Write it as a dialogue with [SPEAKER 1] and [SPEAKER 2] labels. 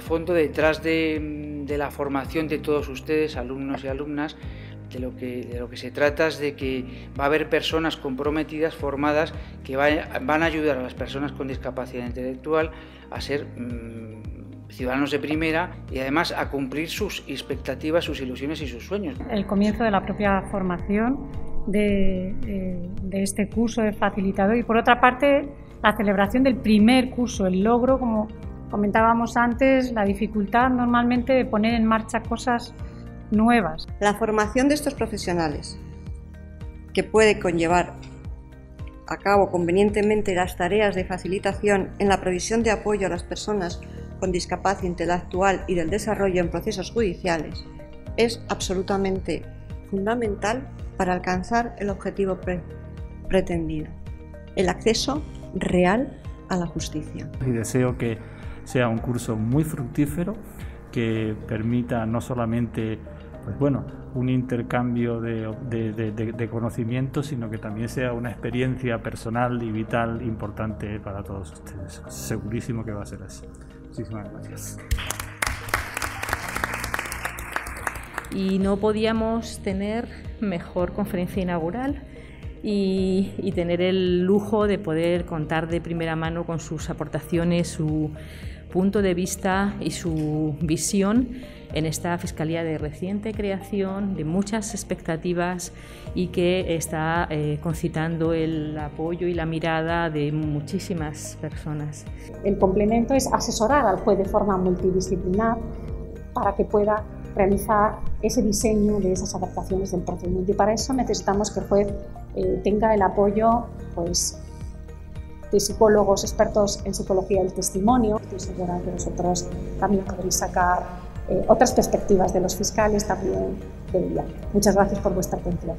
[SPEAKER 1] fondo, detrás de, la formación de todos ustedes, alumnos y alumnas, de lo, que, de lo que se trata es de que va a haber personas comprometidas, formadas, que van a ayudar a las personas con discapacidad intelectual a ser mm, ciudadanos de primera y además a cumplir sus expectativas, sus ilusiones y sus sueños.
[SPEAKER 2] El comienzo de la propia formación de, eh, de este curso de facilitador y por otra parte la celebración del primer curso, el logro, como comentábamos antes, la dificultad normalmente de poner en marcha cosas nuevas.
[SPEAKER 3] La formación de estos profesionales, que puede conllevar a cabo convenientemente las tareas de facilitación en la provisión de apoyo a las personas con discapacidad intelectual y del desarrollo en procesos judiciales, es absolutamente fundamental para alcanzar el objetivo pretendido, el acceso real a la justicia.
[SPEAKER 4] Y deseo que sea un curso muy fructífero, que permita no solamente pues bueno, un intercambio de, de, conocimientos, sino que también sea una experiencia personal y vital importante para todos ustedes. Segurísimo que va a ser así. Muchísimas gracias.
[SPEAKER 5] Y no podíamos tener mejor conferencia inaugural y, tener el lujo de poder contar de primera mano con sus aportaciones, su punto de vista y su visión en esta Fiscalía de reciente creación, de muchas expectativas y que está eh, concitando el apoyo y la mirada de muchísimas personas.
[SPEAKER 2] El complemento es asesorar al juez de forma multidisciplinar para que pueda realizar ese diseño de esas adaptaciones del procedimiento y para eso necesitamos que el juez eh, tenga el apoyo pues, de psicólogos expertos en psicología del testimonio. Estoy segura que vosotros también podréis sacar eh, otras perspectivas de los fiscales también de Muchas gracias por vuestra atención.